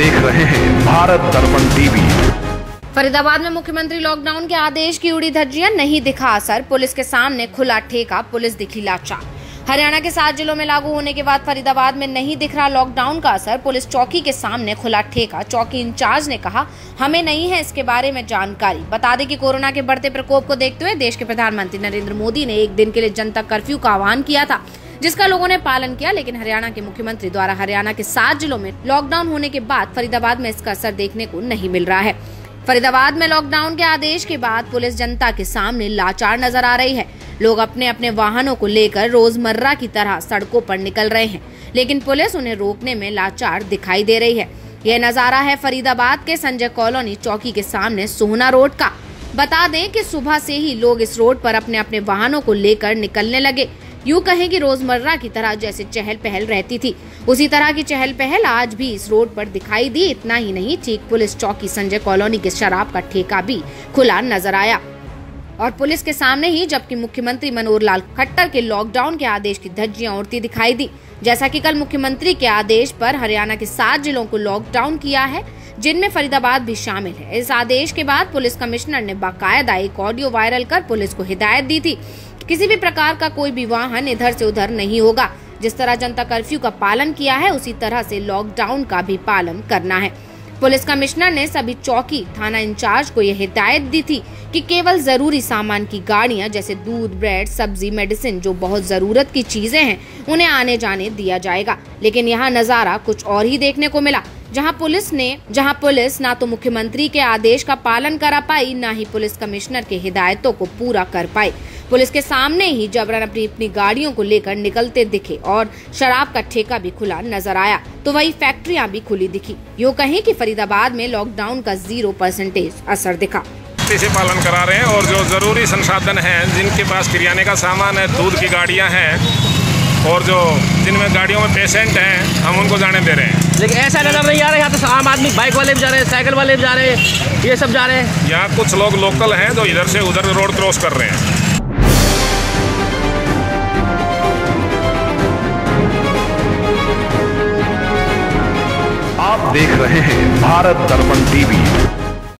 देख रहे हैं भारत दर्पण टीवी। फरीदाबाद में मुख्यमंत्री लॉकडाउन के आदेश की उड़ी धज्जियाँ नहीं दिखा असर। पुलिस के सामने खुला ठेका, पुलिस दिखी लाचार। हरियाणा के सात जिलों में लागू होने के बाद फरीदाबाद में नहीं दिख रहा लॉकडाउन का असर। पुलिस चौकी के सामने खुला ठेका, चौकी इंचार्ज ने कहा, हमें नहीं है इसके बारे में जानकारी। बता दें कि कोरोना के बढ़ते प्रकोप को देखते हुए देश के प्रधानमंत्री नरेंद्र मोदी ने एक दिन के लिए जनता कर्फ्यू का आह्वान किया था। जिसका लोगों ने पालन किया, लेकिन हरियाणा के मुख्यमंत्री द्वारा हरियाणा के सात जिलों में लॉकडाउन होने के बाद फरीदाबाद में इसका असर देखने को नहीं मिल रहा है। फरीदाबाद में लॉकडाउन के आदेश के बाद पुलिस जनता के सामने लाचार नज़र आ रही है। लोग अपने अपने वाहनों को लेकर रोज़मर्रा की तरह सड़कों पर निकल रहे हैं, लेकिन पुलिस उन्हें रोकने में लाचार दिखाई दे रही है। यह नज़ारा है फरीदाबाद के संजय कॉलोनी चौकी के सामने सोहना रोड का। बता दें कि सुबह से ही लोग इस रोड पर अपने अपने वाहनों को लेकर निकलने लगे। यूँ कहें कि रोज़मर्रा की तरह जैसे चहल पहल रहती थी। उसी तरह की चहल पहल आज भी इस रोड पर दिखाई दी, इतना ही नहीं चीक पुलिस चौकी संजय कॉलोनी के शराब का ठेका भी खुला नज़र आया। और पुलिस के सामने ही जबकि मुख्यमंत्री मनोहर लाल खट्टर के लॉकडाउन के आदेश की धज्जियाँ उड़ती दिखाई दी। जैसा कि कल मुख्यमंत्री के आदेश पर हरियाणा के सात जिलों को लॉकडाउन किया है, जिनमें फरीदाबाद भी शामिल है। इस आदेश के बाद पुलिस कमिश्नर ने बाकायदा एक ऑडियो वायरल कर पुलिस को हिदायत दी थी। किसी भी प्रकार का कोई भी वाहन इधर से उधर नहीं होगा। जिस तरह जनता कर्फ्यू का पालन किया है, उसी तरह से लॉकडाउन का भी पालन करना है। पुलिस कमिश्नर ने सभी चौकी थाना इंचार्ज को यह हिदायत दी थी कि केवल ज़रूरी सामान की गाड़ियाँ, जैसे दूध, ब्रेड, सब्ज़ी, मेडिसिन, जो बहुत ज़रूरत की चीज़ें हैं, उन्हें आने जाने दिया जाएगा। लेकिन यहाँ नज़ारा कुछ और ही देखने को मिला। जहाँ पुलिस ने, जहाँ पुलिस ना तो मुख्यमंत्री के आदेश का पालन करा पाई, न ही पुलिस कमिश्नर के हिदायतों को पूरा कर पाई। पुलिस के सामने ही जबरन अपनी अपनी गाड़ियों को लेकर निकलते दिखे और शराब का ठेका भी खुला नज़र आया। तो वही फैक्ट्रियाँ भी खुली दिखी। यूँ कहें कि फरीदाबाद में लॉकडाउन का ज़ीरो परसेंटेज असर दिखा। से पालन करा रहे हैं और जो ज़रूरी संसाधन हैं जिनके पास किराने का सामान है दूध की गाड़ियाँ हैं और जो जिनमें गाड़ियों में पेशेंट हैं हम उनको जाने दे रहे हैं। लेकिन ऐसा नज़र नहीं आ रहा है यहाँ तो आम आदमी बाइक वाले भी जा रहे हैं साइकिल वाले भी जा रहे हैं ये सब जा रहे हैं। यहाँ कुछ लोग लोकल हैं जो इधर से उधर रोड क्रॉस कर रहे हैं। देख रहे हैं भारत दर्पण टीवी।